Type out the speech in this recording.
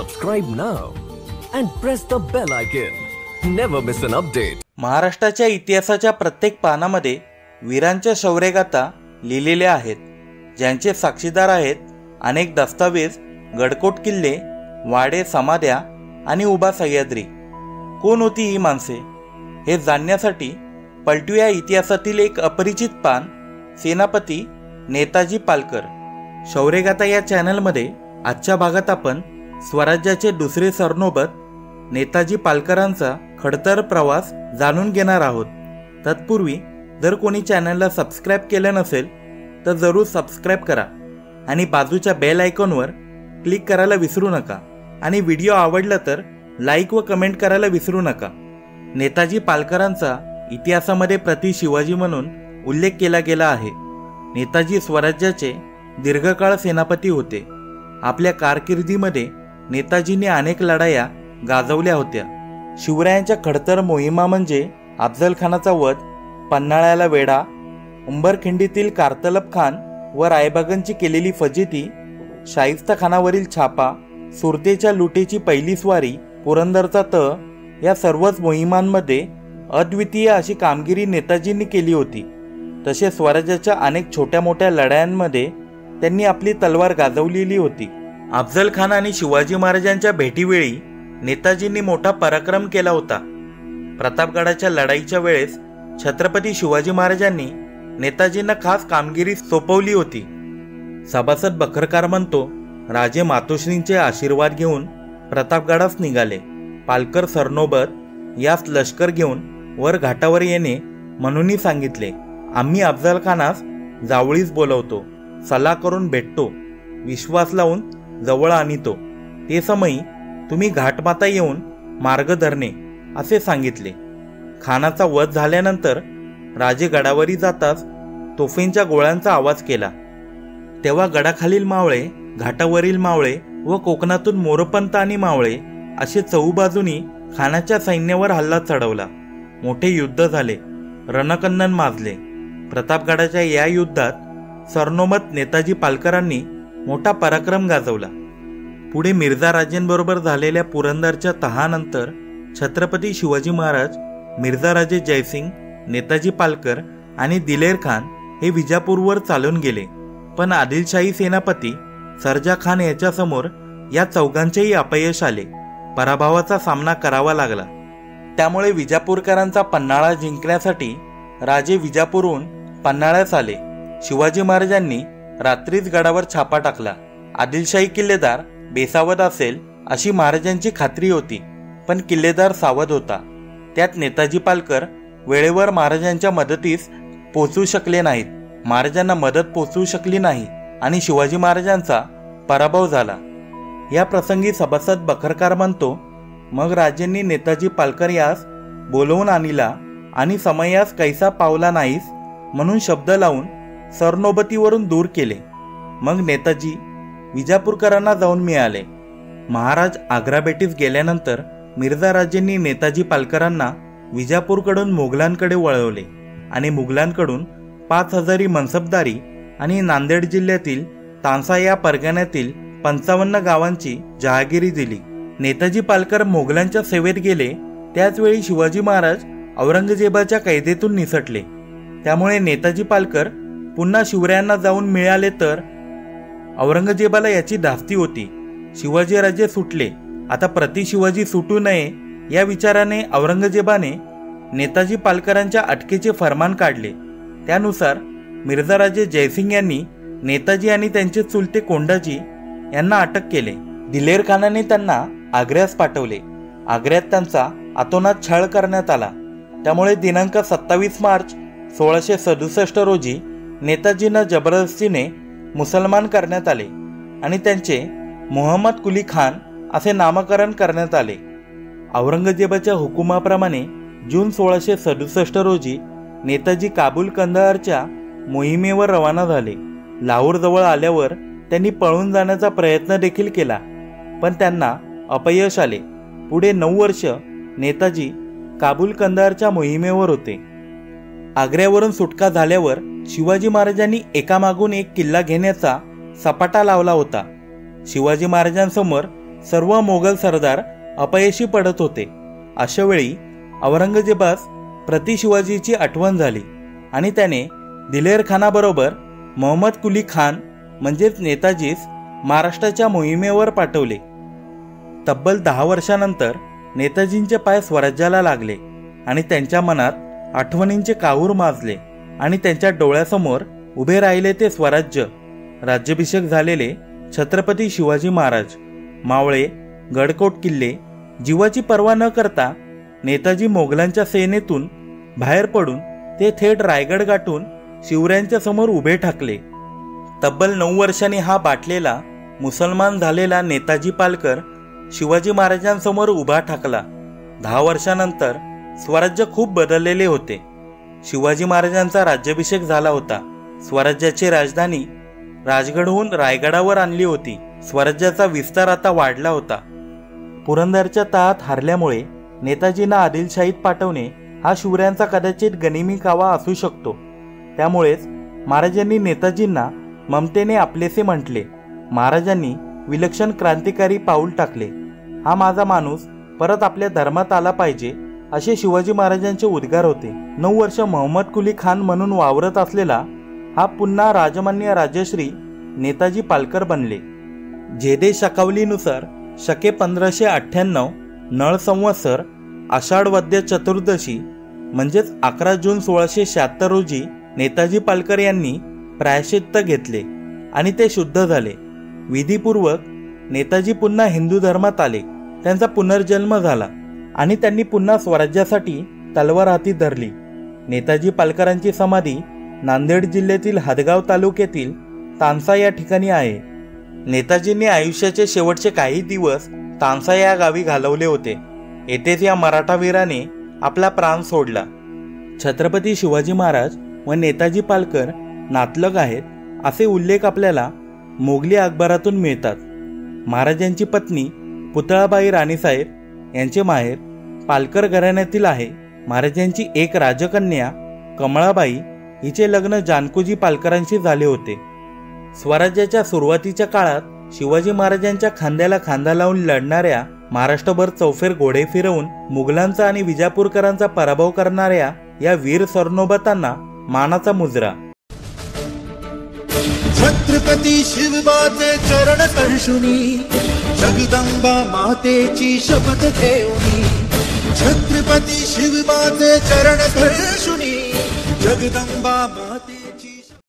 Subscribe now and press the bell icon. Never miss an update. महाराष्ट्राच्या इतिहासाच्या प्रत्येक पानामध्ये वीरांच्या शौर्यगाथा लिहिलेल्या आहेत ज्यांचे साक्षीदार आहेत अनेक दस्तावेज गडकोट किल्ले वाडे समाध्या आणि उभा सह्याद्री कोण होती ही माणसे हे जाणण्यासाठी पलटूया इतिहासातील एक अपरिचित पान सेनापती नेताजी पालकर शौर्यगाथा या चॅनलमध्ये आजच्या भागात आपण स्वराज्याचे दुसरे सरनोबत नेताजी पालकरांचा खडतर प्रवास जाणून घेणार आहोत. तत्पूर्वी जर कोणी चॅनलला सबस्क्राईब केलं नसेल तर जरूर सबस्क्राईब करा आणि बाजूच्या बेल आयकॉनवर क्लिक करायला विसरू नका आणि व्हिडिओ आवडला तर लाईक व कमेंट करायला विसरू नका. नेताजी पालकरांचा इतिहासामध्ये प्रति शिवाजी म्हणून उल्लेख केला गेला आहे. नेताजी स्वराज्याचे दीर्घकाळ सेनापती होते. आपल्या कारकिर्दीमध्ये नेताजींनी अनेक लढाया गाजवल्या होत्या. शिवरायांच्या खडतर मोहिमा म्हणजे अफजलखानाचा वध पन्हाळ्याला वेढा उंबरखिंडीतील कार्तलब खान व रायबागांची केलेली फजिती शाहिस्ता खानावरील छापा सुरतेच्या लुटीची पहिली स्वारी पुरंदरचा तह या सर्वच मोहिमांमध्ये अद्वितीय अशी कामगिरी नेताजींनी केली होती. तसे स्वराज्याच्या अनेक छोट्या मोठ्या लढायांमध्ये त्यांनी आपली तलवार गाजवलेली होती. अफजल खान आणि शिवाजी महाराजांच्या भेटीवेळी नेताजींनी मोठा पराक्रम केला होता. प्रतापगडाच्या लढाईच्या वेळेस छत्रपती शिवाजी महाराजांनी नेताजींना खास कामगिरी सोपवली होती. सभासद बखरकार म्हणतो राजे मातोश्रींचे आशीर्वाद घेऊन प्रतापगडास निघाले. पालकर सरनोबत यास लष्कर घेऊन वर घाटावर येणे म्हणूनही सांगितले. आम्ही अफजल खानास जावळीस बोलवतो. सल्ला करून भेटतो. विश्वास लावून जवळ आणितो ते. समयी तुम्ही घाटमाता येऊन मार्ग धरणे असे सांगितले. खानाचा वध झाल्यानंतर राजे गडावरी जाताच तोफेंच्या गोळ्यांचा आवाज केला. तेव्हा गडाखालील मावळे घाटावरील मावळे व कोकणातून मोरपंत आणि मावळे असे चहूबाजूनी खानाच्या सैन्यावर हल्ला चढवला. मोठे युद्ध झाले. रणकन्नन माजले. प्रतापगडाच्या या युद्धात सरनोमत नेताजी पालकरांनी मोठा पराक्रम गाजवला. पुढे मिर्झा राजेंबरोबर झालेल्या पुरंदरच्या तहानंतर छत्रपती शिवाजी महाराज मिर्झा राजे जयसिंग नेताजी पालकर आणि दिलेर खान हे विजापूरवर चालून गेले. पण आदिलशाही सेनापती सरजा खान याच्यासमोर या चौघांचेही अपयश आले. पराभवाचा सामना करावा लागला. त्यामुळे विजापूरकरांचा पन्हाळा जिंकण्यासाठी राजे विजापूरहून पन्हाळ्यास आले. शिवाजी महाराजांनी रात्रीच गडावर छापा टाकला. आदिलशाही किल्लेदार बेसावध असेल अशी महाराजांची खात्री होती पण किल्लेदार सावध होता. त्यात नेताजी पालकर वेळेवर महाराजांच्या मदतीस पोचू शकले नाहीत. महाराजांना मदत पोचवू शकली नाही आणि शिवाजी महाराजांचा पराभव झाला. या प्रसंगी सभासद बखरकार म्हणतो मग राजेंनी नेताजी पालकर यास बोलवून आणला आणि समयास कैसा पावला नाहीस? म्हणून शब्द लावून सरनोबतीवरून दूर केले. मग नेताजी विजापूरकरांना जाऊन मिळाले. महाराज आग्राबेटीस गेल्यानंतर मिर्झा राजेंनी नेताजी पालकरांना विजापूरकडून मुघलांकडे वळवले आणि मुघलांकडून पाच हजारी मनसबदारी आणि नांदेड जिल्ह्यातील तांसा या परगण्यातील पंचावन्न गावांची जहागिरी दिली. नेताजी पालकर मोगलांच्या सेवेत गेले. त्याचवेळी शिवाजी महाराज औरंगजेबाच्या कैदेतून निसटले. त्यामुळे नेताजी पालकर पुन्हा शिवरायांना जाऊन मिळाले तर? औरंगजेबाला याची धास्ती होती. शिवाजीराजे सुटले. आता प्रति शिवाजी सुटू नये या विचाराने औरंगजेबाने नेताजी पालकरांच्या अटकेचे फरमान काढले. त्यानुसार मिर्झाराजे जयसिंग यांनी नेताजी आणि त्यांचे चुलते कोंडाजी यांना अटक केले. दिलेर खानाने त्यांना आग्र्यास पाठवले. आग्र्यात त्यांचा अतोनात छळ करण्यात आला. त्यामुळे दिनांक सत्तावीस मार्च सोळाशे सदुसष्ट रोजी नेताजींना जबरदस्तीने मुसलमान करण्यात आले आणि त्यांचे मोहम्मद कुली खान असे नामकरण करण्यात आले. औरंगजेबाच्या हुकुमाप्रमाणे जून सोळाशे सदुसष्ट रोजी नेताजी काबूल कंदारच्या मोहिमेवर रवाना झाले. लाहोरजवळ आल्यावर त्यांनी पळून जाण्याचा प्रयत्न देखील केला पण त्यांना अपयश आले. पुढे नऊ वर्ष नेताजी काबूल कंदारच्या मोहिमेवर होते. आग्र्यावरून सुटका झाल्यावर शिवाजी महाराजांनी एकामागून एक किल्ला घेण्याचा सपाटा लावला होता. शिवाजी महाराजांसमोर सर्व मोगल सरदार अपयशी पडत होते. अशा वेळी औरंगजेबास प्रति शिवाजीची आठवण झाली आणि त्याने दिलेर खानाबरोबर मोहम्मद कुली खान म्हणजेच नेताजीस महाराष्ट्राच्या मोहिमेवर पाठवले. तब्बल दहा वर्षानंतर नेताजींचे पाय स्वराज्याला लागले आणि त्यांच्या मनात आठवणींचे काहूर माजले आणि त्यांच्या डोळ्यासमोर उभे राहिले ते स्वराज्य. राज्याभिषेक झालेले छत्रपती शिवाजी महाराज. मावळे गडकोट किल्ले जीवाची पर्वा न करता नेताजी मोगलांच्या सेनेतून बाहेर पडून ते थेट रायगड गाठून शिवरायांच्या समोर उभे ठाकले. तब्बल नऊ वर्षांनी हा बाटलेला मुसलमान झालेला नेताजी पालकर शिवाजी महाराजांसमोर उभा ठाकला. दहा वर्षानंतर स्वराज्य खूप बदललेले होते. शिवाजी महाराजांचा राज्याभिषेक झाला होता. स्वराज्याची राजधानी राजगडहून रायगडावर आणली होती. स्वराज्याचा विस्तार आता वाढला होता. पुरंदरच्या तहात हारल्यामुळे नेताजींना आदिलशाहीत पाठवणे हा शिवरायांचा कदाचित गनिमी कावा असू शकतो. त्यामुळेच महाराजांनी नेताजींना ममतेने आपलेसे म्हटले. महाराजांनी विलक्षण क्रांतिकारी पाऊल टाकले. हा माझा माणूस परत आपल्या धर्मात आला पाहिजे असे शिवाजी महाराजांचे उद्गार होते. नऊ वर्ष मोहम्मद कुली खान म्हणून वावरत असलेला हा पुन्हा राजमान्य राजश्री नेताजी पालकर बनले. जेदे शकावलीनुसार शके पंधराशे अठ्ठ्याण्णव नळ संवत्सर आषाढ वद्य चतुर्दशी म्हणजेच अकरा जून सोळाशे शहात्तर रोजी नेताजी पालकर यांनी प्रायश्चित्त घेतले आणि ते शुद्ध झाले. विधीपूर्वक नेताजी पुन्हा हिंदू धर्मात आले. त्यांचा पुनर्जन्म झाला. आणि त्यांनी पुन्हा स्वराज्यासाठी तलवार हाती धरली. नेताजी पालकरांची समाधी नांदेड जिल्ह्यातील हदगाव तालुक्यातील तानसा या ठिकाणी आहे. नेताजींनी आयुष्याचे शेवटचे काही दिवस तानसा या गावी घालवले होते. येथेच या मराठा वीराने आपला प्राण सोडला. छत्रपती शिवाजी महाराज व नेताजी पालकर नातलग आहेत असे उल्लेख आपल्याला मोगली अकबरातून मिळतात. महाराजांची पत्नी पुतळाबाई राणीसाहेब यांचे माहेर पालकर घराण्यातील आहे. महाराजांची एक राजकन्या कमळाबाई हिचे लग्न जानकोजी पालकरांशी झाले होते. स्वराज्याच्या सुरुवातीच्या काळात शिवाजी महाराजांच्या खांद्याला खांदा लावून लढणाऱ्या महाराष्ट्रभर चौफेर घोडे फिरवून मुघलांचा आणि विजापूरकरांचा पराभव करणाऱ्या या वीर सरनोबतांना मानाचा मुजरा. छत्रपती शिवबाचे चरण स्पर्शुनी जगदंबा मातेची शपथ घेऊनी. छत्रपती शिवबाचे चरण स्पर्शुनी जगदंबा माते